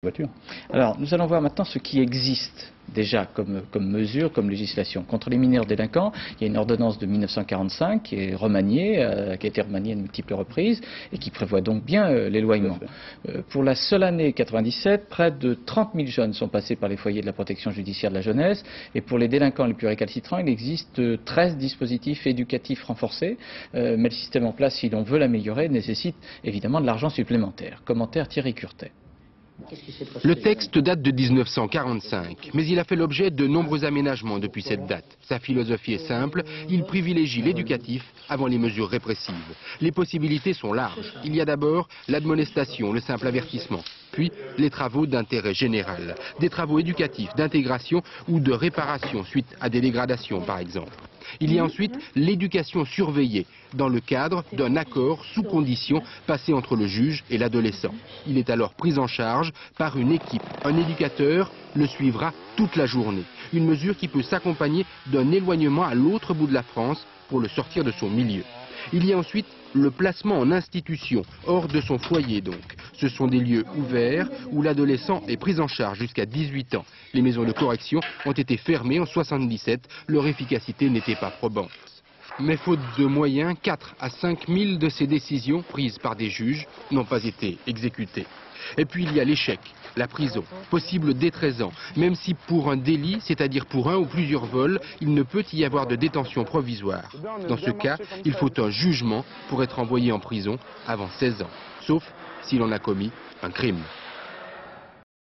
voiture. Alors, nous allons voir maintenant ce qui existe déjà comme, comme mesure, comme législation. Contre les mineurs délinquants, il y a une ordonnance de 1945 qui est remaniée, euh, qui a été remaniée à de multiples reprises et qui prévoit donc bien euh, l'éloignement. Euh, pour la seule année 97, près de 30 000 jeunes sont passés par les foyers de la protection judiciaire de la jeunesse et pour les délinquants les plus récalcitrants, il existe 13 dispositifs éducatifs renforcés, mais le système en place, si l'on veut l'améliorer, nécessite évidemment de l'argent supplémentaire. Commentaire Thierry Curtet. Le texte date de 1945, mais il a fait l'objet de nombreux aménagements depuis cette date. Sa philosophie est simple, il privilégie l'éducatif avant les mesures répressives. Les possibilités sont larges. Il y a d'abord l'admonestation, le simple avertissement, puis les travaux d'intérêt général, des travaux éducatifs, d'intégration ou de réparation suite à des dégradations par exemple. Il y a ensuite l'éducation surveillée, dans le cadre d'un accord sous condition passé entre le juge et l'adolescent. Il est alors pris en charge par une équipe. Un éducateur le suivra toute la journée. Une mesure qui peut s'accompagner d'un éloignement à l'autre bout de la France pour le sortir de son milieu. Il y a ensuite le placement en institution, hors de son foyer donc. Ce sont des lieux ouverts où l'adolescent est pris en charge jusqu'à 18 ans. Les maisons de correction ont été fermées en 77, leur efficacité n'était pas probante. Mais faute de moyens, 4 à 5 000 de ces décisions prises par des juges n'ont pas été exécutées. Et puis il y a l'échec, la prison, possible dès 13 ans, même si pour un délit, c'est-à-dire pour un ou plusieurs vols, il ne peut y avoir de détention provisoire. Dans ce cas, il faut un jugement pour être envoyé en prison avant 16 ans, sauf si l'on a commis un crime.